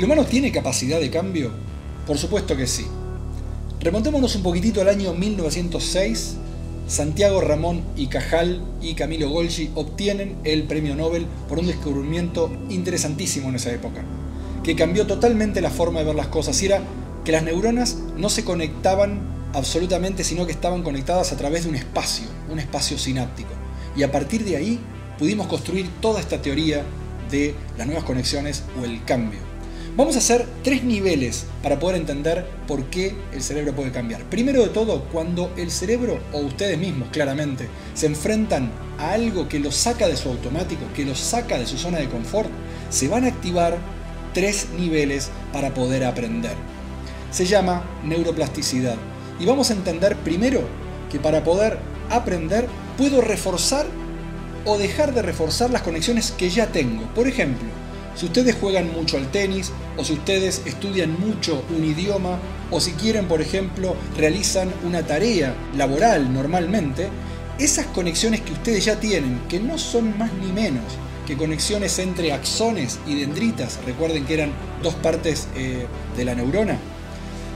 ¿El humano tiene capacidad de cambio? Por supuesto que sí. Remontémonos un poquitito al año 1906. Santiago Ramón y Cajal y Camilo Golgi obtienen el premio Nobel por un descubrimiento interesantísimo en esa época, que cambió totalmente la forma de ver las cosas y era que las neuronas no se conectaban absolutamente, sino que estaban conectadas a través de un espacio, un espacio sináptico. Y a partir de ahí pudimos construir toda esta teoría de las nuevas conexiones o el cambio. Vamos a hacer tres niveles para poder entender por qué el cerebro puede cambiar. Primero de todo, cuando el cerebro o ustedes mismos claramente se enfrentan a algo que los saca de su automático, que los saca de su zona de confort, se van a activar tres niveles para poder aprender. Se llama neuroplasticidad. Y vamos a entender primero que para poder aprender puedo reforzar o dejar de reforzar las conexiones que ya tengo. Por ejemplo, si ustedes juegan mucho al tenis, o si ustedes estudian mucho un idioma, o si quieren, por ejemplo, realizan una tarea laboral normalmente, esas conexiones que ustedes ya tienen, que no son más ni menos que conexiones entre axones y dendritas, recuerden que eran dos partes eh, de la neurona,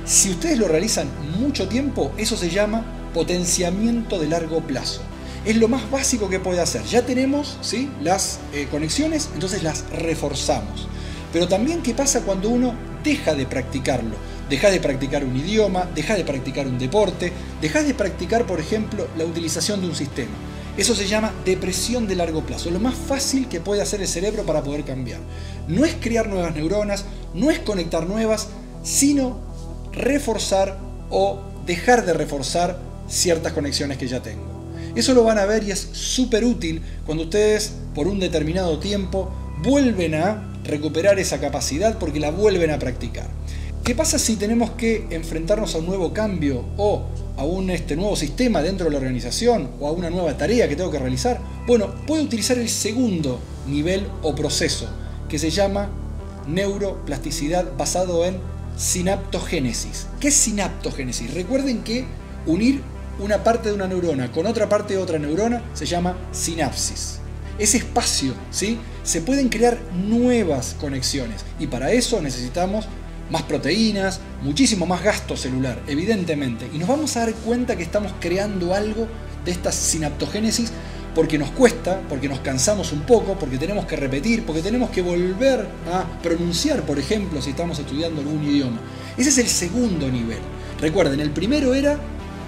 si ustedes lo realizan mucho tiempo, eso se llama potenciamiento de largo plazo es lo más básico que puede hacer. Ya tenemos ¿sí? las eh, conexiones, entonces las reforzamos. Pero también qué pasa cuando uno deja de practicarlo. Deja de practicar un idioma, deja de practicar un deporte, deja de practicar, por ejemplo, la utilización de un sistema. Eso se llama depresión de largo plazo. Lo más fácil que puede hacer el cerebro para poder cambiar. No es crear nuevas neuronas, no es conectar nuevas, sino reforzar o dejar de reforzar ciertas conexiones que ya tengo. Eso lo van a ver y es súper útil cuando ustedes por un determinado tiempo vuelven a recuperar esa capacidad porque la vuelven a practicar. ¿Qué pasa si tenemos que enfrentarnos a un nuevo cambio o a un este, nuevo sistema dentro de la organización o a una nueva tarea que tengo que realizar? Bueno, puedo utilizar el segundo nivel o proceso que se llama neuroplasticidad basado en sinaptogénesis. ¿Qué es sinaptogénesis? Recuerden que unir una parte de una neurona con otra parte de otra neurona se llama sinapsis. Ese espacio, ¿sí? Se pueden crear nuevas conexiones y para eso necesitamos más proteínas, muchísimo más gasto celular, evidentemente. Y nos vamos a dar cuenta que estamos creando algo de esta sinaptogénesis porque nos cuesta, porque nos cansamos un poco, porque tenemos que repetir, porque tenemos que volver a pronunciar, por ejemplo, si estamos estudiando algún idioma. Ese es el segundo nivel. Recuerden, el primero era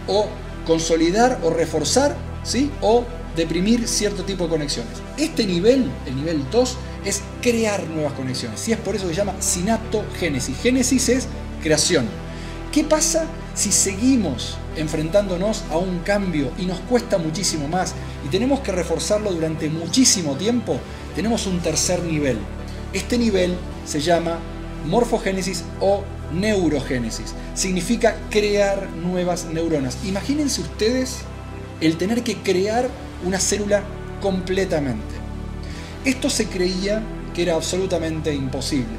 o consolidar o reforzar, ¿sí? O deprimir cierto tipo de conexiones. Este nivel, el nivel 2, es crear nuevas conexiones. Y es por eso que se llama sinaptogénesis. Génesis es creación. ¿Qué pasa si seguimos enfrentándonos a un cambio y nos cuesta muchísimo más y tenemos que reforzarlo durante muchísimo tiempo? Tenemos un tercer nivel. Este nivel se llama morfogénesis o neurogénesis. Significa crear nuevas neuronas. Imagínense ustedes el tener que crear una célula completamente. Esto se creía que era absolutamente imposible.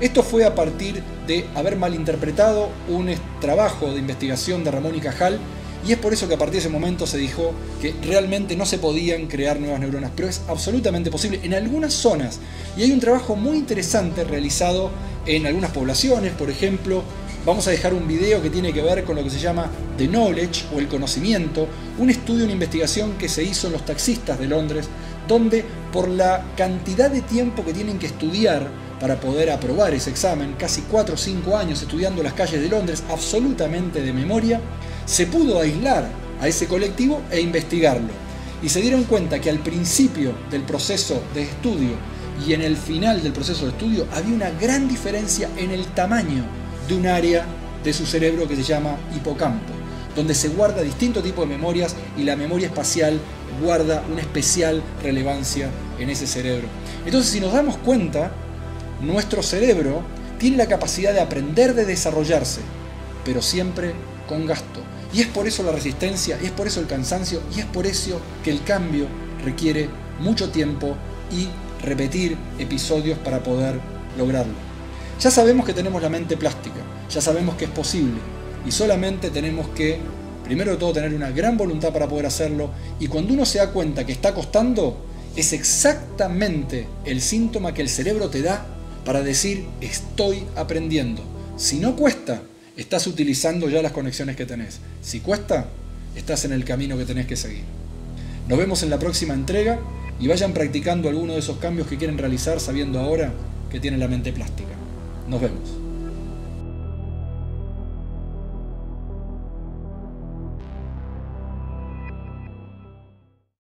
Esto fue a partir de haber malinterpretado un trabajo de investigación de Ramón y Cajal y es por eso que a partir de ese momento se dijo que realmente no se podían crear nuevas neuronas, pero es absolutamente posible en algunas zonas. Y hay un trabajo muy interesante realizado en algunas poblaciones, por ejemplo, vamos a dejar un video que tiene que ver con lo que se llama The Knowledge o el conocimiento, un estudio, una investigación que se hizo en los taxistas de Londres, donde por la cantidad de tiempo que tienen que estudiar para poder aprobar ese examen, casi 4 o 5 años estudiando las calles de Londres absolutamente de memoria, se pudo aislar a ese colectivo e investigarlo. Y se dieron cuenta que al principio del proceso de estudio y en el final del proceso de estudio había una gran diferencia en el tamaño de un área de su cerebro que se llama hipocampo, donde se guarda distinto tipo de memorias y la memoria espacial guarda una especial relevancia en ese cerebro. Entonces, si nos damos cuenta, nuestro cerebro tiene la capacidad de aprender, de desarrollarse, pero siempre con gasto. Y es por eso la resistencia, es por eso el cansancio, y es por eso que el cambio requiere mucho tiempo y repetir episodios para poder lograrlo. Ya sabemos que tenemos la mente plástica, ya sabemos que es posible, y solamente tenemos que, primero de todo, tener una gran voluntad para poder hacerlo, y cuando uno se da cuenta que está costando, es exactamente el síntoma que el cerebro te da para decir estoy aprendiendo. Si no cuesta, estás utilizando ya las conexiones que tenés. Si cuesta, estás en el camino que tenés que seguir. Nos vemos en la próxima entrega y vayan practicando alguno de esos cambios que quieren realizar sabiendo ahora que tienen la mente plástica. Nos vemos.